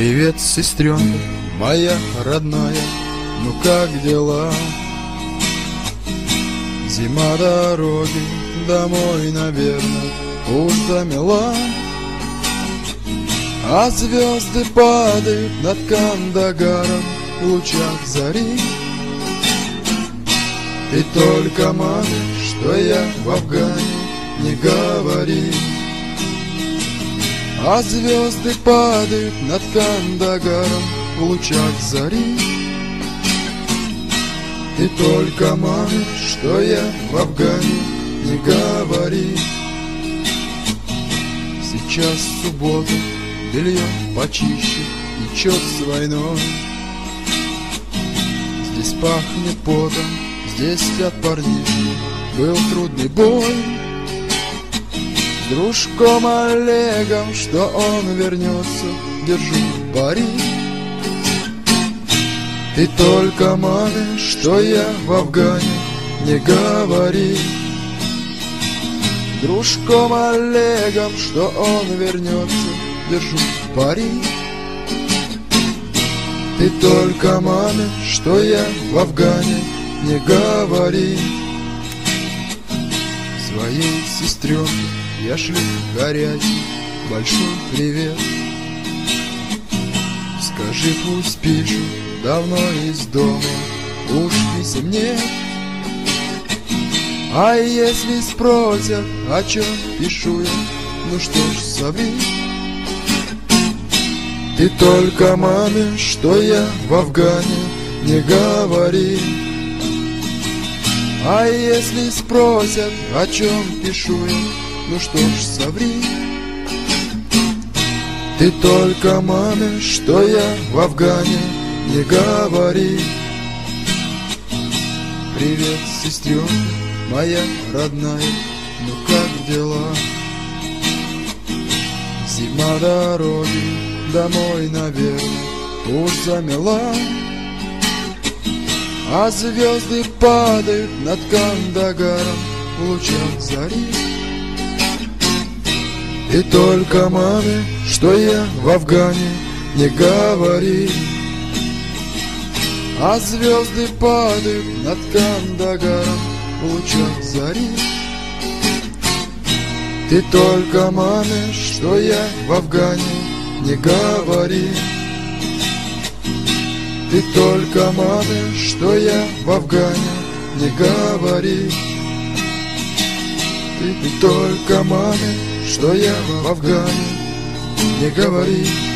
Привет, сестренка, моя родная, ну как дела? Зима дороги домой, наверное, уж замела. А звезды падают над Кандагаром в лучах зари. И только маме, что я в Афгане, не говори а звезды падают над Кандагаром в лучах зари. И только маме, что я в Афгане, не говори. Сейчас суббота, белье почище и чет с войной? Здесь пахнет потом, здесь от парнишки был трудный бой дружком Олегом, что он вернется, держу пари. И только маме, что я в Афгане, не говори. Дружком Олегом, что он вернется, держу пари. Ты только маме, что я в Афгане, не говори Своей сестренке я шлю горячий большой привет. Скажи, пусть пишут давно из дома Уж писем нет А если спросят, о чем пишу я Ну что ж, соври Ты только маме, что я в Афгане Не говори. А если спросят, о чем пишу я, ну что ж, соври. Ты только маме, что я в Афгане, не говори. Привет, сестренка, моя родная, ну как дела? Зима дороги домой, наверное, уж замела. А звезды падают над Кандагаром в лучах зари И только маме, что я в Афгане, не говори. А звезды падают над Кандагаром в лучах зари Ты только маме, что я в Афгане, не говори. Ты только маме, что я в Афгане, не говори. Ты, ты только маме, что я в Афгане, не говори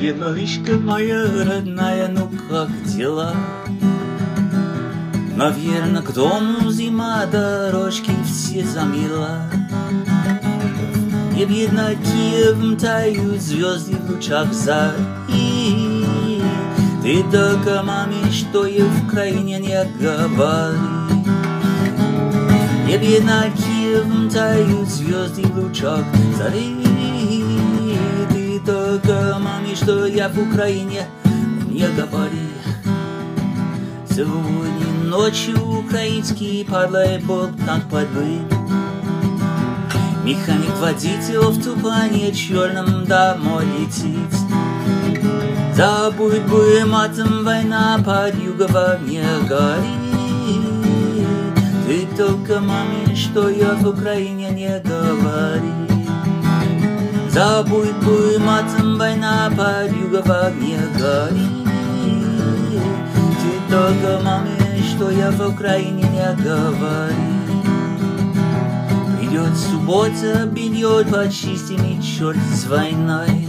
Леновичка моя родная, ну как дела? Наверно, к дому зима, дорожки все замела. Не видно Киевом тают звезды в лучах зари. Ты только маме, что я в крайне не говори. Не видно Киевом тают звезды в лучах зари. Только маме, что я в Украине не говори. Сегодня ночью украинский падлай был как подбыт. Механик-водитель в тумане черном домой летит. Забудь бы матом война под юго не горит. Ты только маме, что я в Украине не говори. Забудь бы матом война под юго не горит. Ты только маме, что я в Украине не говори. Придет суббота, бельет почистим и черт с войной.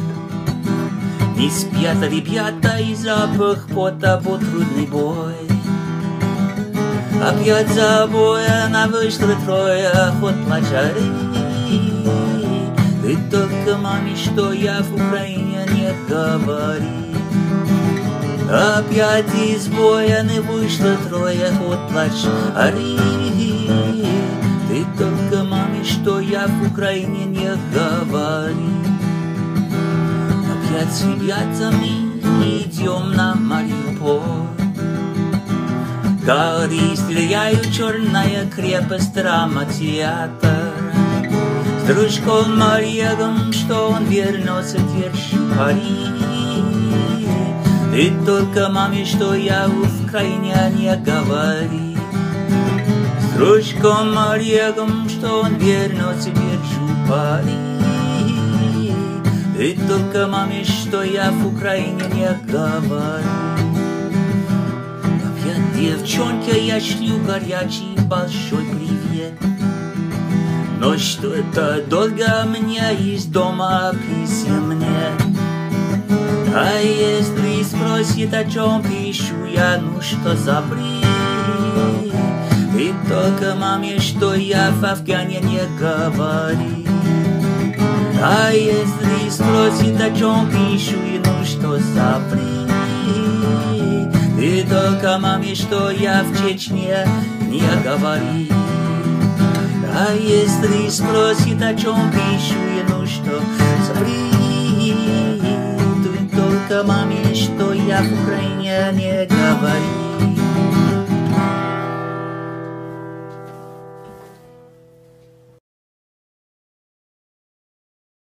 Не спят ребята и запах пота был трудный бой. Опять за боя на вышло трое, ход плачары. Ты только маме, что я в Украине не говори. Опять из боя не вышло трое, ход плачары. Ты только маме, что я в Украине не говори. Опять с ребятами идем на Мариуполь. Гори стреляют черная крепость, драма театр. С дружком Марьягом, что он вернется, держи пари. Ты только маме, что я в Украине не говори. С дружком Марьягом, что он вернется, держу пари. Ты только маме, что я в Украине не. Опять девчонке я шлю горячий большой привет. Но что это долго мне из дома писем мне. А если спросит, о чем пишу я, ну что за бред? Ты только маме, что я в Афгане не говори. А если спросит, о чем пишу, и ну что за бред? Ты только маме, что я в Чечне не говори. А если спросит, о чем пишу, и ну что за бред? Ты только маме, что я в Украине не говори.